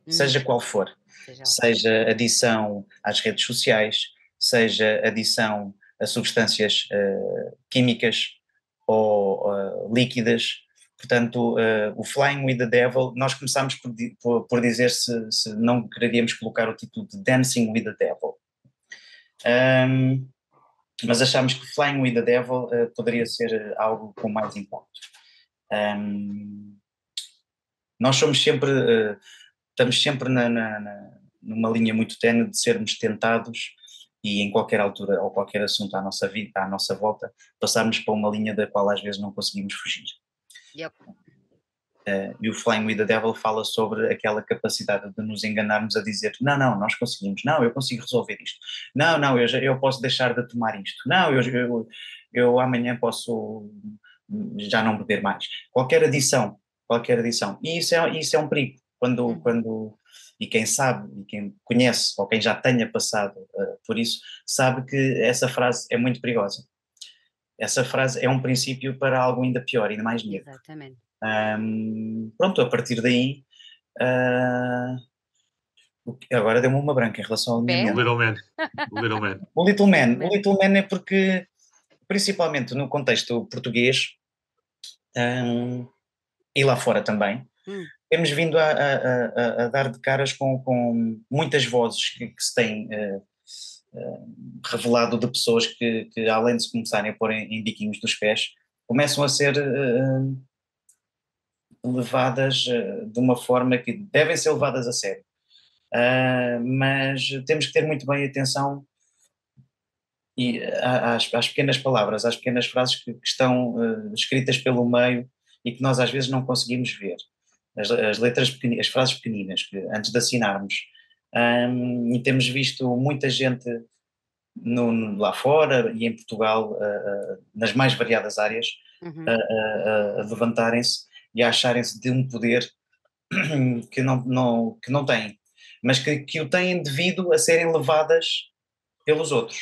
S3: hum. seja qual for, seja, seja adição às redes sociais, seja adição a substâncias uh, químicas ou líquidas Portanto, uh, o Flying with the Devil, nós começámos por, por, por dizer se, se, não queríamos colocar o título de Dancing with the Devil. Um, mas achámos que Flying with the Devil uh, poderia ser algo com mais impacto. Um, nós somos sempre, uh, estamos sempre na, na, na, numa linha muito tenue de sermos tentados e em qualquer altura ou qualquer assunto à nossa vida, à nossa volta, passarmos para uma linha da qual às vezes não conseguimos fugir.
S1: Yep.
S3: Uh, e o Flying with the Devil fala sobre aquela capacidade de nos enganarmos a dizer não, não, nós conseguimos, não, eu consigo resolver isto, não, não, eu, já, eu posso deixar de tomar isto, não, eu, eu, eu amanhã posso já não beber mais. Qualquer adição, qualquer adição. E isso é, isso é um perigo, quando, uhum. quando e quem sabe, e quem conhece, ou quem já tenha passado uh, por isso, sabe que essa frase é muito perigosa essa frase é um princípio para algo ainda pior, ainda mais negro.
S1: Exatamente.
S3: Um, pronto, a partir daí. Uh, agora deu-me uma branca em relação ao.
S2: O Little Man. O Little
S3: Man. (laughs) o Little Man. O Little Man é porque, principalmente no contexto português, um, e lá fora também, hum. temos vindo a, a, a, a, dar de caras com, com muitas vozes que, que se têm uh, revelado de pessoas que, que, além de se começarem a pôr em, em biquinhos dos pés, começam a ser uh, levadas uh, de uma forma que devem ser levadas a sério. Uh, mas temos que ter muito bem atenção e, às, às, pequenas palavras, às pequenas frases que, que estão escritas pelo meio e que nós às vezes não conseguimos ver. As, as letras pequeninas, as frases pequeninas, que antes de assinarmos um, e temos visto muita gente no, no, lá fora e em Portugal, uh, uh, nas mais variadas áreas, uhum. uh, a levantarem-se e a acharem-se de um poder (clears throat) que não, não, que não têm, mas que, que o têm devido a serem levadas pelos outros.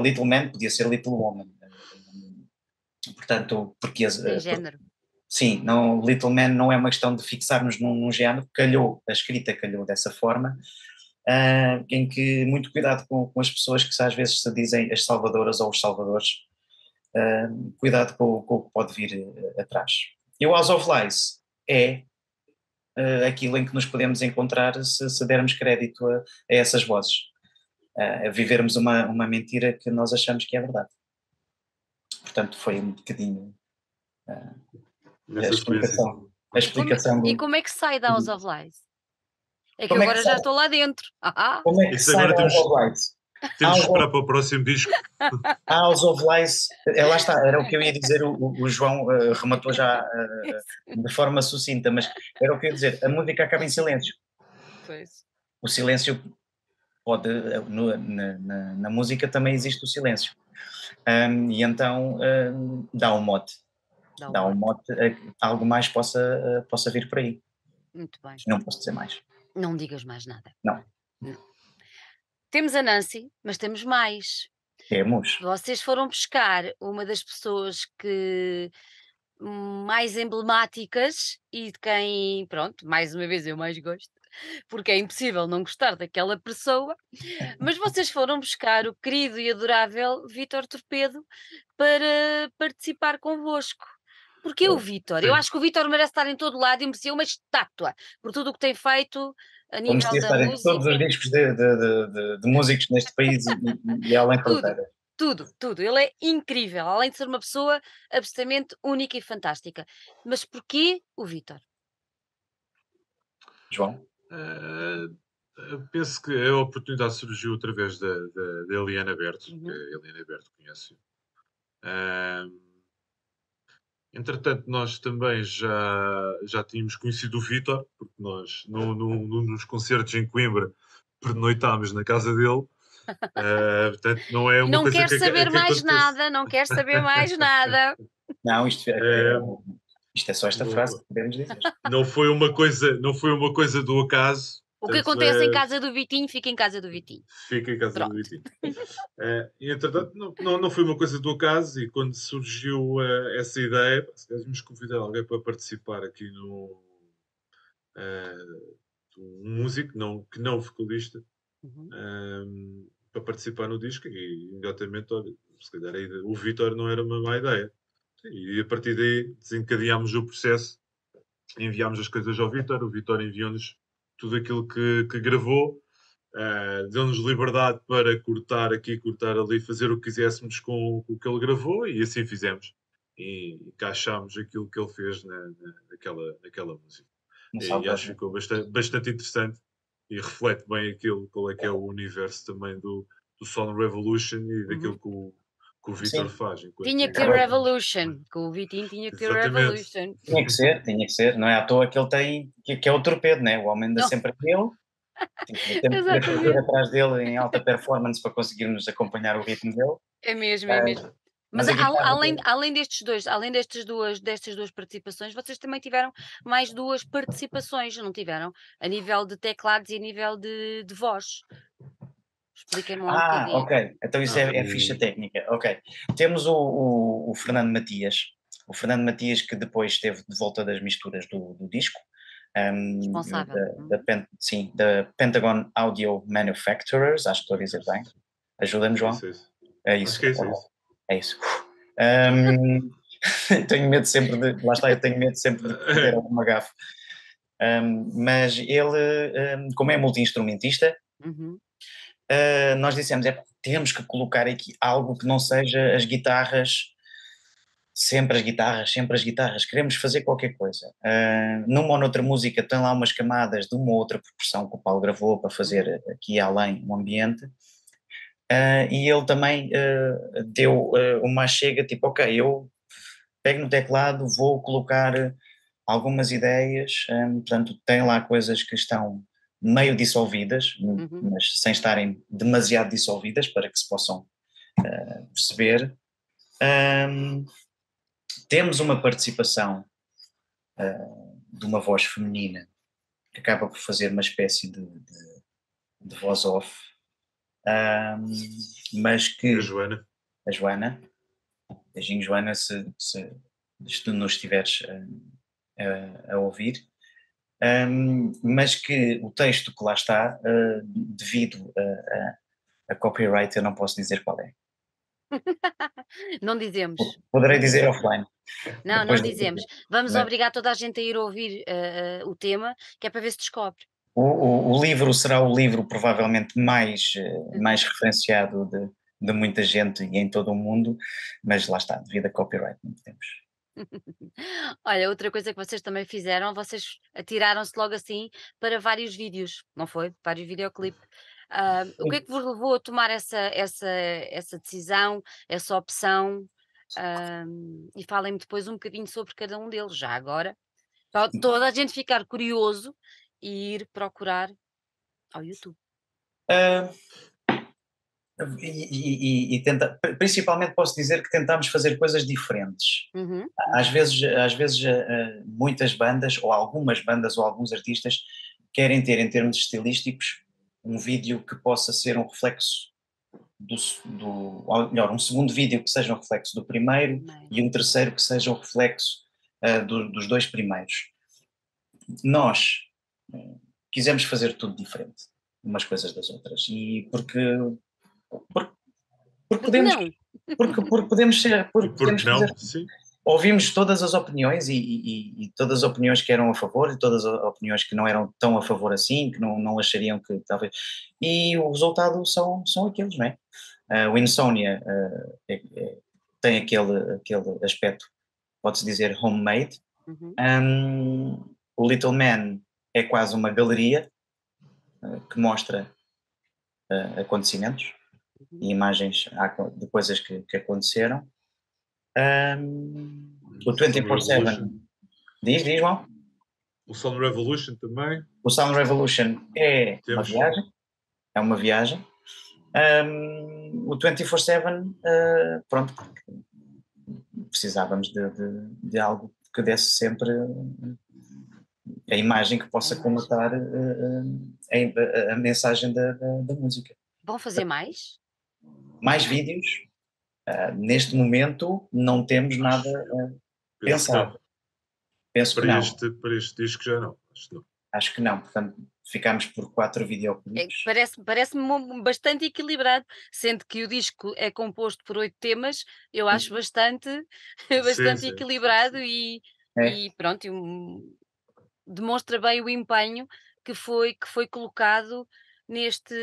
S3: Little Man podia ser Little Woman. Portanto, porque.
S1: Em género.
S3: Sim, não, Little Man não é uma questão de fixarmos num, num género, calhou, a escrita calhou dessa forma, uh, em que muito cuidado com, com, as pessoas que às vezes se dizem as salvadoras ou os salvadores, uh, cuidado com, com, o que pode vir uh, atrás. E o House of Lies é aquilo em que nos podemos encontrar se, se dermos crédito a, a essas vozes, a vivermos uma, uma mentira que nós achamos que é verdade. Portanto, foi um bocadinho a explicação. A explicação
S1: como, do... E como é que sai da House of Lies? É que como é agora é que já estou lá dentro.
S3: Como é que Isso sai da House of Lies?
S2: Temos que esperar para o próximo disco.
S3: A (laughs) House of Lies, é, lá está, era o que eu ia dizer, o, o João uh, rematou já uh, de forma sucinta, mas era o que eu ia dizer, a música acaba em silêncio.
S1: Pois.
S3: O silêncio pode, no, na, na, na, música também existe o silêncio. Um, e então um, dá um mote dá, dá um mote a que algo mais possa, possa vir por aí.
S1: Muito bem.
S3: Não posso dizer mais.
S1: Não digas mais nada.
S3: Não.
S1: não. Temos a Nancy, mas temos mais.
S3: Temos.
S1: Vocês foram buscar uma das pessoas que mais emblemáticas e de quem, pronto, mais uma vez eu mais gosto, porque é impossível não gostar daquela pessoa, mas vocês foram buscar o querido e adorável Vítor Torpedo para participar convosco. Porque o Vitor, eu acho que o Vitor merece estar em todo lado e merecia uma estátua por tudo o que tem feito a nível da
S3: música. em todos os discos de, de, de, de músicos neste país e, e além fronteiras.
S1: tudo, tudo. Ele é incrível, além de ser uma pessoa absolutamente única e fantástica. Mas porquê o Vítor?
S3: João?
S2: Uh, penso que a oportunidade surgiu através da, da, da Eliana Berto, uhum. que a Eliana Berto conhece. Uh, entretanto, nós também já, já tínhamos conhecido o Vítor, porque nós, no, no, no, nos concertos em Coimbra, pernoitámos na casa dele. Uh, (laughs) portanto, não é uma
S1: não
S2: coisa
S1: quer
S2: que,
S1: saber
S2: que,
S1: mais nada, não quer saber mais (laughs) nada.
S3: Não, isto é, é, isto é só esta frase que podemos dizer.
S2: Não foi uma coisa, não foi uma coisa do acaso.
S1: O que acontece é... em casa do Vitinho, fica em casa do Vitinho.
S2: Fica em casa Pronto. do Vitinho. uh, e entretanto, não, não, não, foi uma coisa do acaso, e quando surgiu uh, essa ideia, se quisermos convidar alguém para participar aqui no. Uh, um músico não, que não vocalista, uhum. um, para participar no disco, e imediatamente, olha, se calhar o Vitor não era uma má ideia. E a partir daí desencadeámos o processo, enviámos as coisas ao Vitor, o Vitor enviou-nos tudo aquilo que, que gravou, uh, deu-nos liberdade para cortar aqui, cortar ali, fazer o que quiséssemos com, com o que ele gravou e assim fizemos. E encaixámos aquilo que ele fez na, na, naquela, naquela música. E acho que ficou bastante, bastante interessante e reflete bem aquilo, qual é que é o universo também do, do Song Revolution e daquilo uhum. que o, que o Vitor faz.
S1: Tinha que ter Revolution, que o Vitinho tinha que ter Exatamente. Revolution.
S3: Tinha que ser, tinha que ser. Não é à toa que ele tem, que, que é o torpedo, né? O homem anda não. sempre nele. Tem que correr atrás dele em alta performance para conseguirmos acompanhar o ritmo dele.
S1: É mesmo, é ah, mesmo. Mas, mas além, além destes dois, além destas duas, destas duas participações, vocês também tiveram mais duas participações, não tiveram? A nível de teclados e a nível de, de voz. Expliquem-me um
S3: Ah, ok. Então isso é, é ficha técnica. Ok. Temos o, o, o, Fernando Matias. O Fernando Matias que depois esteve de volta das misturas do, do disco.
S1: Um, Responsável.
S3: Da, da, uhum. sim, da Pentagon Audio Manufacturers, acho que estou a dizer bem. Ajuda-me, João.
S2: Isso.
S3: É isso. É isso. É isso. Um, (laughs) tenho medo sempre de. Lá está, eu tenho medo sempre de perder alguma gafe. Um, mas ele, como é multi-instrumentista, uhum uh, nós dissemos, é, temos que colocar aqui algo que não seja as guitarras, sempre as guitarras, sempre as guitarras, queremos fazer qualquer coisa. Uh, numa ou noutra música tem lá umas camadas de uma ou outra proporção que o Paulo gravou para fazer aqui além o ambiente, uh, e ele também deu uma chega, tipo, ok, eu pego no teclado, vou colocar algumas ideias, um, portanto tem lá coisas que estão meio dissolvidas, uhum. mas sem estarem demasiado dissolvidas para que se possam uh, perceber. Um, temos uma participação uh, de uma voz feminina que acaba por fazer uma espécie de, de, de voz off, um, mas que.
S2: A Joana.
S3: A Joana. Beijinho, Joana, se, se, se tu nos estiveres a, a, a ouvir um, mas que o texto que lá está, uh, devido a, a, a, copyright, eu não posso dizer qual é. (laughs)
S1: não dizemos.
S3: Poderei dizer offline.
S1: Não, não dizemos. Vamos não. obrigar toda a gente a ir ouvir uh, o tema, que é para ver se descobre.
S3: O, o, o, livro será o livro provavelmente mais, uhum. mais referenciado de, de muita gente e em todo o mundo, mas lá está, devido a copyright não podemos. (laughs)
S1: Olha, outra coisa que vocês também fizeram, vocês atiraram-se logo assim para vários vídeos, não foi? Vários videoclipes. Ah, o que é que vos levou a tomar essa, essa, essa decisão, essa opção? Ah, e falem-me depois um bocadinho sobre cada um deles, já agora, para toda a gente ficar curioso e ir procurar ao YouTube.
S3: Uh, e, e, e tenta, principalmente posso dizer que tentámos fazer coisas diferentes. Uhum. Às vezes, às vezes eh, muitas bandas, ou algumas bandas, ou alguns artistas, querem ter, em termos estilísticos, um vídeo que possa ser um reflexo do, do ou melhor, um segundo vídeo que seja um reflexo do primeiro e um terceiro que seja um reflexo uh, do, dos dois primeiros. Nós uh, quisemos fazer tudo diferente, umas coisas das outras, e porque porque, porque podemos, porque, porque, podemos ser. Porque, podemos
S2: não? Fazer.
S3: Ouvimos todas as opiniões e, e, e, todas as opiniões que eram a favor e todas as opiniões que não eram tão a favor assim, que não, não achariam que talvez. E o resultado são, são aqueles, não é? Uh, o Insomnia uh, é, é, tem aquele, aquele aspecto, pode-se dizer, homemade. Uhum. Um, o Little Man é quase uma galeria uh, que mostra acontecimentos. E imagens de coisas que, que aconteceram. Um, o 24-7. Diz, diz, João?
S2: O Sound Revolution também.
S3: O Sound Revolution é Temos. uma viagem. É uma viagem. Um, o 24-7, uh, ah, pronto, precisávamos de, de, de, algo que desse sempre a imagem que possa comatar uh, a, a, mensagem da, da, da, música.
S1: Vão fazer mais?
S3: Mais vídeos? Uh, neste momento não temos nada pensado.
S2: Penso para que não. Este, para este disco já não. Acho, não.
S3: Acho que não, portanto ficámos por quatro videoclipes.
S1: É, parece, parece-me bastante equilibrado, sendo que o disco é composto por oito temas, eu acho bastante, (laughs) bastante sim, equilibrado sim. E, é. e pronto, um, demonstra bem o empenho que foi, que foi colocado neste,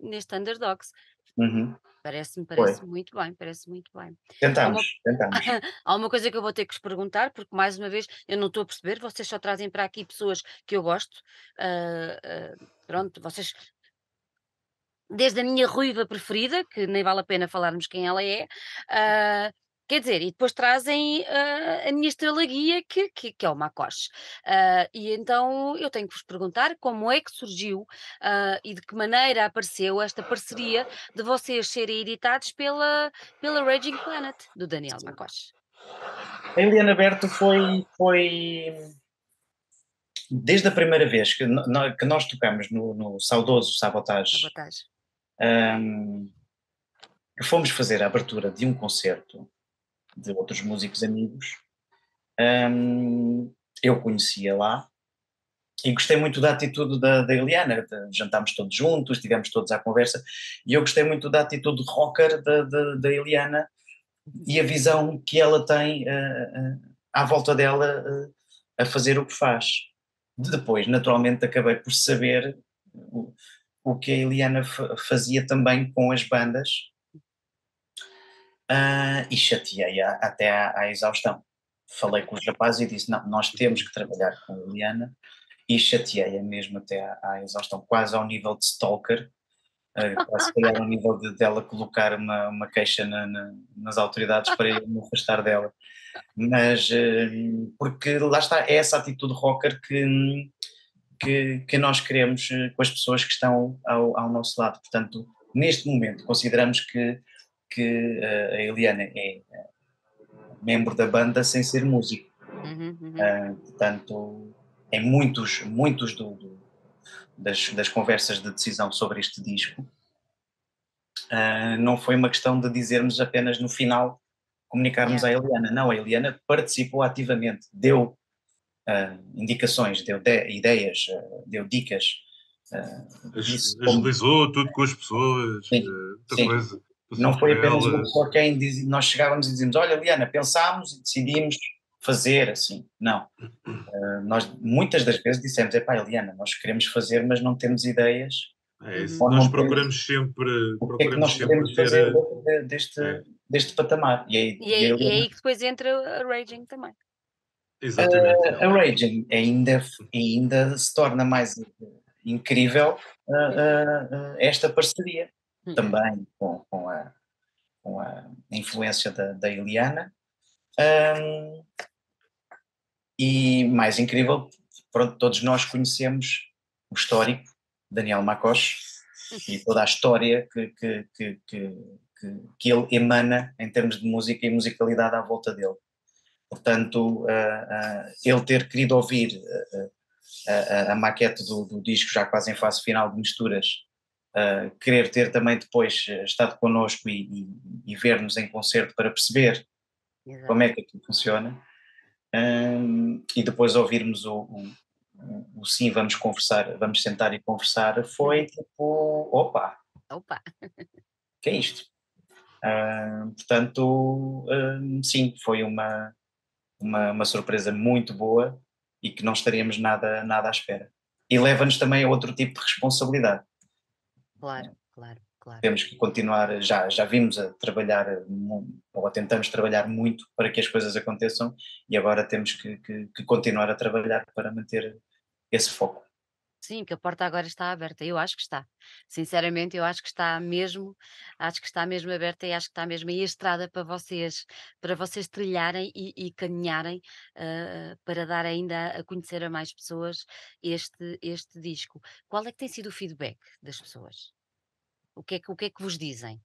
S1: neste Underdogs. Uhum. Parece-me parece muito bem, parece muito bem.
S3: Tentamos, há uma, (laughs) tentamos.
S1: há uma coisa que eu vou ter que vos perguntar, porque mais uma vez eu não estou a perceber, vocês só trazem para aqui pessoas que eu gosto. Uh, uh, pronto, vocês desde a minha ruiva preferida, que nem vale a pena falarmos quem ela é, uh, Quer dizer, e depois trazem uh, a minha estrela guia, que, que, que é o Macoche. Uh, e então eu tenho que vos perguntar como é que surgiu uh, e de que maneira apareceu esta parceria de vocês serem editados pela, pela Raging Planet, do Daniel Macoche.
S3: A Eliana Berto foi, foi desde a primeira vez que, no, que nós tocamos no, no saudoso Sabotage, Sabotage. Um, fomos fazer a abertura de um concerto de outros músicos amigos. Um, eu conhecia lá e gostei muito da atitude da, da Eliana. jantámos todos juntos, estivemos todos à conversa e eu gostei muito da atitude rocker da, da, da Eliana e a visão que ela tem uh, uh, à volta dela uh, a fazer o que faz. Depois, naturalmente, acabei por saber o, o que a Eliana fazia também com as bandas uh, e chateei-a até à, à, exaustão. Falei com os rapazes e disse: não, nós temos que trabalhar com a Liliana e chateei-a mesmo até à, à, exaustão, quase ao nível de stalker, uh, quase ao nível de dela colocar uma, uma queixa na, na, nas autoridades para eu me afastar dela. Mas, uh, porque lá está, é essa atitude rocker que, que, que nós queremos com as pessoas que estão ao, ao nosso lado. Portanto, neste momento, consideramos que que uh, a Eliana é eh, membro da banda sem ser músico. Uhum, uhum. Uh, portanto, em muitos, muitos do, do, das, das, conversas de decisão sobre este disco, uh, não foi uma questão de dizermos apenas no final comunicarmos yeah. à Eliana. Não, a Eliana participou ativamente, deu indicações, deu de, ideias, deu dicas.
S2: Agilizou como... tudo com as pessoas, sim, muita sim. coisa.
S3: Não foi apenas uma pessoa quem diz, nós chegávamos e dizíamos, olha Liana, pensámos e decidimos fazer assim. Não. Uh, (clears throat) nós muitas das vezes dissemos, é pá, Eliana, nós queremos fazer, mas não temos ideias.
S2: É isso. Nós procuramos temos, sempre.
S3: O que é que nós podemos fazer deste, é. deste patamar?
S1: E, aí, e, aí, e aí que depois entra a Raging também.
S2: Exatamente.
S3: Uh, a Raging ainda, ainda se torna mais incrível uh, esta parceria uhum. também com, com, a, com a influência da, da Eliana. Um, e mais incrível, pronto, todos nós conhecemos o histórico Daniel Macoche (laughs) e toda a história que, que, que, que, que ele emana em termos de música e musicalidade à volta dele. Portanto, uh, uh, ele ter querido ouvir uh, a, a, maquete do, do, disco já quase em fase final de misturas uh, querer ter também depois eh, estado connosco e, e, e ver-nos em concerto para perceber Exato. como é que aquilo funciona um, e depois ouvirmos o, o, o, sim, vamos conversar, vamos sentar e conversar, foi uhum. tipo, opa,
S1: opa. (laughs)
S3: que é isto? Uh, portanto, uh, sim, foi uma, uma, uma surpresa muito boa e que não estaríamos nada, nada à espera. E leva-nos também a outro tipo de responsabilidade.
S1: Claro, claro, Claro.
S3: Temos que continuar, já, já vimos a trabalhar, ou tentamos trabalhar muito para que as coisas aconteçam e agora temos que, que, que continuar a trabalhar para manter esse foco.
S1: Sim, que a porta agora está aberta. Eu acho que está. Sinceramente, eu acho que está mesmo, acho que está mesmo aberta e acho que está mesmo aí a estrada para vocês, para vocês trilharem e, e caminharem uh, para dar ainda a conhecer a mais pessoas este, este disco. Qual é que tem sido o feedback das pessoas? O que é que, o que, é que vos dizem?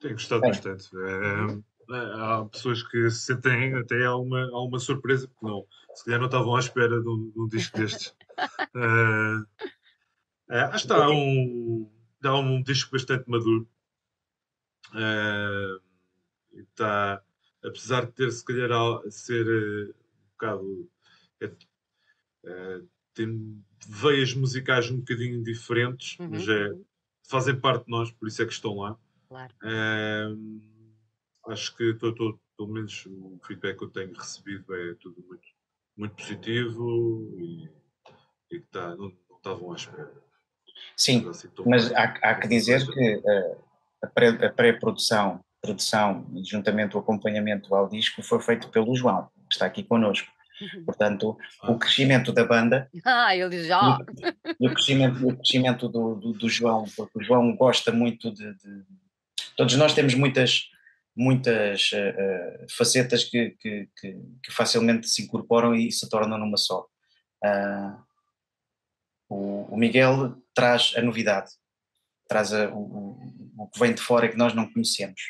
S2: Tenho gostado bastante. É, há pessoas que se sentem até há uma, há uma surpresa, porque não, se calhar não estavam à espera de um, de um disco destes. uh, (laughs) uh, acho que está um, está um disco bastante maduro. Uh, está, apesar de ter se calhar a ser uh, um bocado. Uh, tem veias musicais um bocadinho diferentes, uhum. mas é, fazem parte de nós, por isso é que estão lá.
S1: Claro.
S2: Uh, acho que tô, tô, pelo menos o feedback que eu tenho recebido é tudo muito, muito positivo e, e tá, não, não estavam à espera.
S3: Sim, assim, mas há, há, que dizer que uh, a pré-produção, produção e juntamente o acompanhamento ao disco foi feito pelo João, que está aqui connosco. Uhum. Portanto, ah. o crescimento da banda.
S1: Ah, ele já.
S3: E o crescimento, o crescimento do, do, do João, porque o João gosta muito de, de, Todos nós temos muitas, muitas uh, facetas que, que, que, facilmente se incorporam e se tornam numa só. Uh, o, o, Miguel traz a novidade, traz a, o, o, que vem de fora que nós não conhecemos.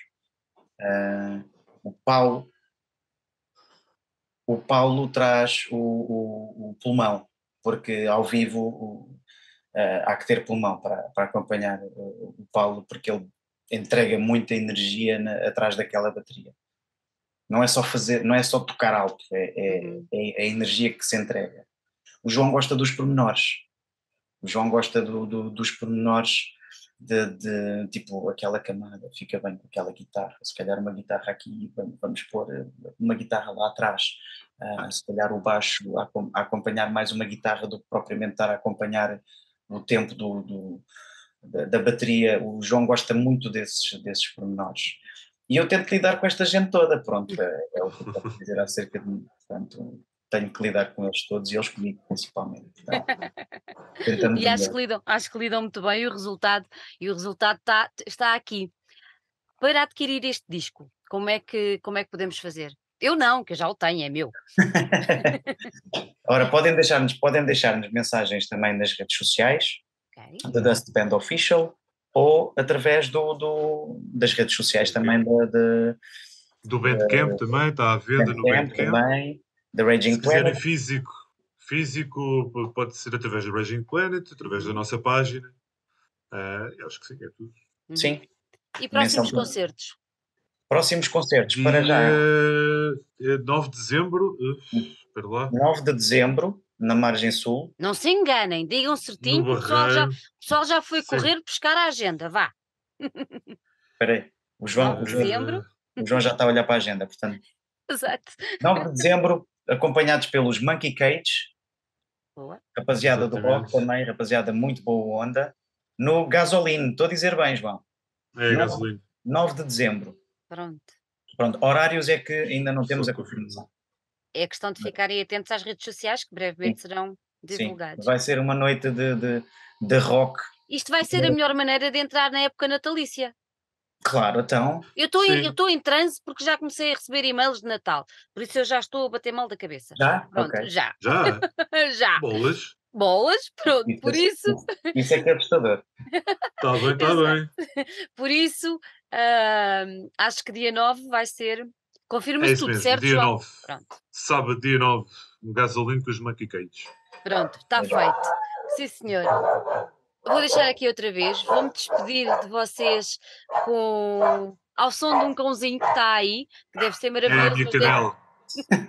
S3: Uh, o Paulo o Paulo traz o, o, o pulmão, porque ao vivo o, há que ter pulmão para, para acompanhar o, Paulo, porque ele entrega muita energia na, atrás daquela bateria. Não é só fazer, não é só tocar alto, é, é, uhum. é, a energia que se entrega. O João gosta dos pormenores. O João gosta do, do, dos pormenores de, de, tipo aquela camada, fica bem com aquela guitarra, se calhar uma guitarra aqui, vamos pôr eh, uma guitarra lá atrás, uh, se calhar o baixo a, a, acompanhar mais uma guitarra do que propriamente estar a acompanhar o tempo do, do da, da, bateria, o João gosta muito desses, desses pormenores. E eu tento lidar com esta gente toda, pronto, é, é o que eu posso dizer acerca de mim. Portanto, tenho que lidar com eles todos e eles comigo principalmente.
S1: Então, e acho que, lidam, acho que lidam muito bem e o resultado, e o resultado está, está aqui. Para adquirir este disco, como é, que, como é que podemos fazer? Eu não, que eu já o tenho, é meu. (laughs)
S3: Ora, podem deixar-nos podem deixar mensagens também nas redes sociais, okay. da Dust Band Official, ou através do, do das redes sociais também da, de,
S2: do Bandcamp uh, também, está à venda no Bandcamp. também,
S3: da Raging
S2: Se Planet. físico, físico pode ser através da Raging Planet, através da nossa página. Uh, acho que sim, é tudo.
S3: Uhum. Sim.
S1: E próximos concertos?
S3: Próximos concertos, para já.
S2: 9 de dezembro, uh, lá.
S3: 9 de dezembro, na margem sul.
S1: Não se enganem, digam certinho, o pessoal já, o pessoal já foi Sim. correr buscar a agenda, vá.
S3: Espera aí, o João, o João, o João já está a olhar para a agenda, portanto. (laughs)
S1: Exato.
S3: 9 de dezembro, acompanhados pelos Monkey Cage, boa. rapaziada Exatamente. do rock também, rapaziada muito boa onda, no Gasolino, estou a dizer bem, João.
S2: É, 9, Gasolino.
S3: 9 de dezembro.
S1: Pronto.
S3: Pronto, horários é que ainda não temos a confirmação.
S1: É questão de ficarem atentos às redes sociais que brevemente Sim. serão divulgadas.
S3: Sim. Vai ser uma noite de, de, de rock.
S1: Isto vai ser a melhor maneira de entrar na época natalícia.
S3: Claro, então.
S1: Eu estou em, transe porque já comecei a receber e-mails de Natal, por isso eu já estou a bater mal da cabeça.
S3: Já?
S1: Pronto,
S3: okay.
S1: já.
S2: Já? (laughs)
S1: já.
S2: Bolas?
S1: Bolas, pronto, isso, por isso.
S3: Isso é que é assustador.
S2: Está bem, (laughs) está bem.
S1: Por isso, uh, acho que dia 9 vai ser Confirmas
S2: é
S1: tudo,
S2: mesmo,
S1: certo,
S2: dia
S1: João?
S2: 9. Pronto. Sábado, dia 9, no gasolina com os Monkey
S1: Pronto, está feito. Sim, senhor. Vou deixar aqui outra vez. Vou-me despedir de vocês com ao som de um cãozinho que está aí, que deve ser maravilhoso.
S2: É a minha cadela.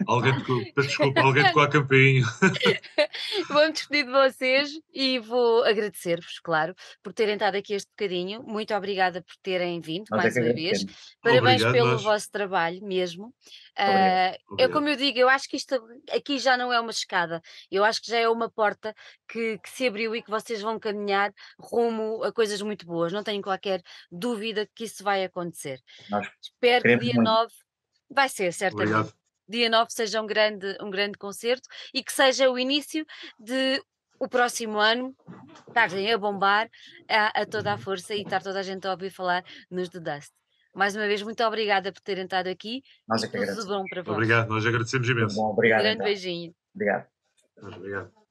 S2: Alguém tocou, peço desculpa, alguém tocou a campainha. (laughs)
S1: Vou-me despedir de vocês e vou agradecer-vos, claro, por terem estado aqui este bocadinho. Muito obrigada por terem vindo
S3: é
S1: mais
S3: que
S1: uma vez. Parabéns
S2: Obrigado,
S1: pelo
S2: nós.
S1: vosso trabalho mesmo.
S3: Obrigado.
S1: Ah, eu, como eu digo, eu acho que isto aqui já não é uma escada, eu acho que já é uma porta que, que se abriu e que vocês vão caminhar rumo a coisas muito boas. Não tenho qualquer dúvida que isso vai acontecer.
S3: Nós
S1: Espero que dia
S3: muito.
S1: 9 vai ser, certamente
S2: Obrigado.
S1: Dia 9 seja um grande, um grande concerto e que seja o início de o próximo ano estarem a bombar a, a toda a força e estar toda a gente a ouvir falar nos The Dust. Mais uma vez, muito obrigada por terem estado aqui
S3: Nós é que
S1: tudo bom para vós.
S2: Obrigado, nós agradecemos imenso.
S3: bom,
S1: Um
S3: obrigado
S1: grande
S3: então.
S1: beijinho.
S3: Obrigado.
S2: Obrigado.